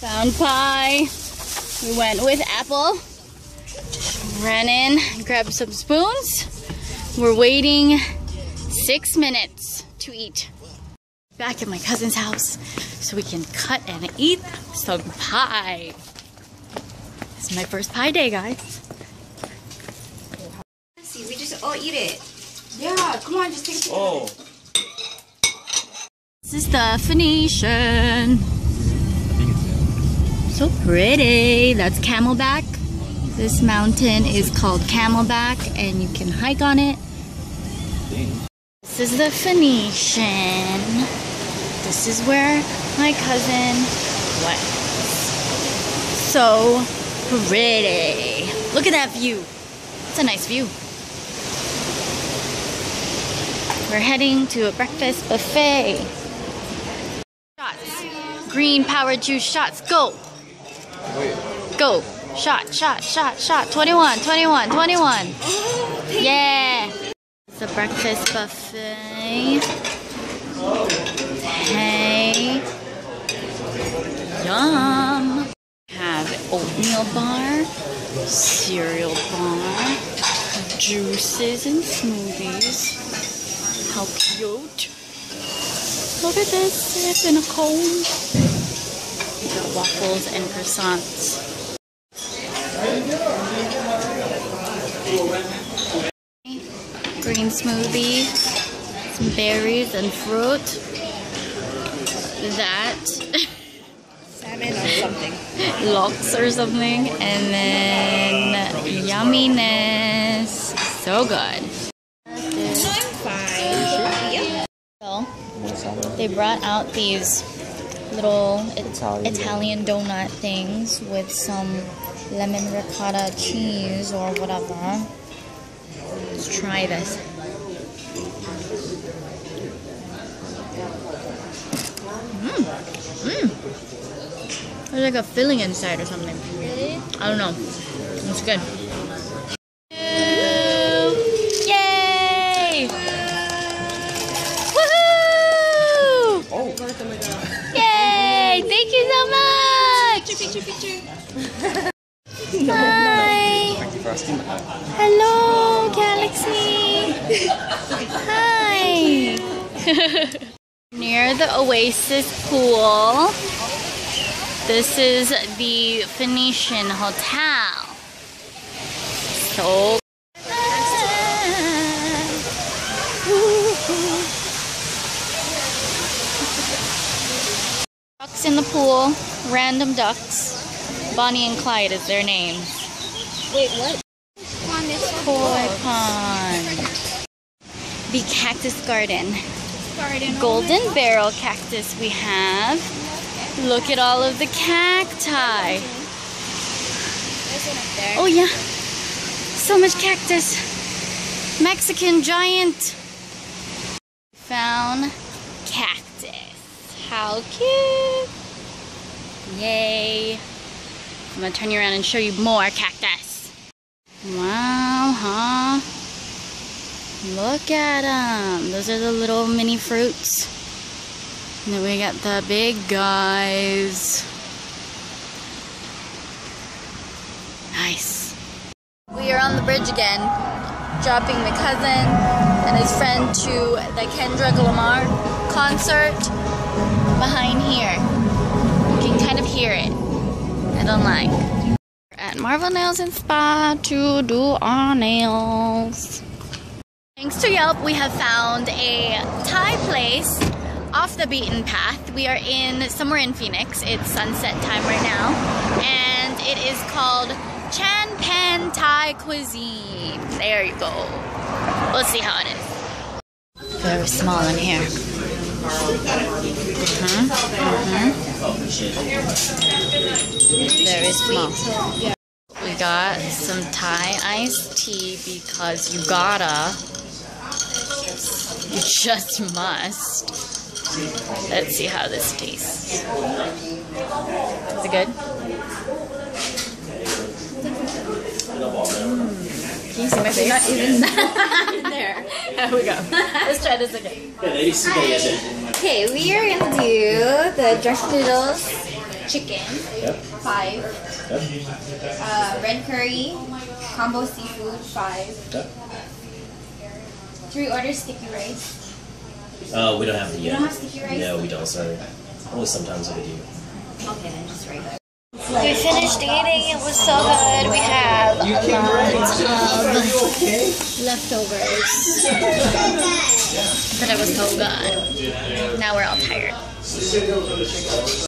Found pie. We went with apple. Ran in, grabbed some spoons. We're waiting six minutes to eat. Back at my cousin's house so we can cut and eat some pie. This is my first pie day, guys. Let's See, we just all eat it. Yeah, come on, just take a picture. Oh, This is the Phoenician. So pretty. That's Camelback. This mountain is called Camelback and you can hike on it. This is the Phoenician. This is where my cousin went. So pretty. Look at that view. It's a nice view. We're heading to a breakfast buffet. Shots. Green power juice shots. Go. Go. Shot, shot, shot, shot. 21, 21, 21. Yeah. A breakfast buffet. Hey. Yum. Have oatmeal bar, cereal bar, juices and smoothies. How cute. Look at this, it's in a cone. Got waffles and croissants. Green smoothie, some berries and fruit. That, Salmon or something. lox or something, and then yumminess. So good. So I'm fine. So, they brought out these little Italian. Italian donut things with some lemon ricotta cheese or whatever. Let's try this. Mmm. Mmm. There's like a filling inside or something. Really? I don't know. It's good. Picture, picture, Hi! frosty. Hello, Galaxy! Hi! Near the Oasis pool. This is the Phoenician Hotel. So Ducks in the pool, random ducks. Bonnie and Clyde is their name. Wait, what? Koi pond. The cactus garden. garden. Golden barrel cactus we have. Look at all of the cacti. There's one up there. Oh yeah. So much cactus. Mexican giant. Found cactus. How cute. Yay. I'm gonna turn you around and show you more cactus. Wow, huh? Look at them. Those are the little mini fruits. And then we got the big guys. Nice. We are on the bridge again, dropping my cousin and his friend to the Kendrick Lamar concert behind here. Hear it. I don't like. At Marvel Nails and Spa to do our nails. Thanks to Yelp, we have found a Thai place off the beaten path. We are in somewhere in Phoenix. It's sunset time right now, and it is called Chan Pan Thai Cuisine. There you go. We'll see how it is. Very small in here. Mhm, mhm. Very small. We got some Thai iced tea because you gotta. You just must. Let's see how this tastes. Is it good? Mm. Can you see my face? Not even there. There we go. Let's try this again. Okay, we are gonna do the dressed noodles chicken, Yep. five. Yep. Uh, red curry, combo seafood, five. Yep. Three orders sticky rice. Uh, we don't have the You don't have sticky rice? No, we don't. Sorry. Only sometimes we do. Okay, then just regular. We finished eating. It was so good. We have lots of um, leftovers. But it was so good. Now we're all tired.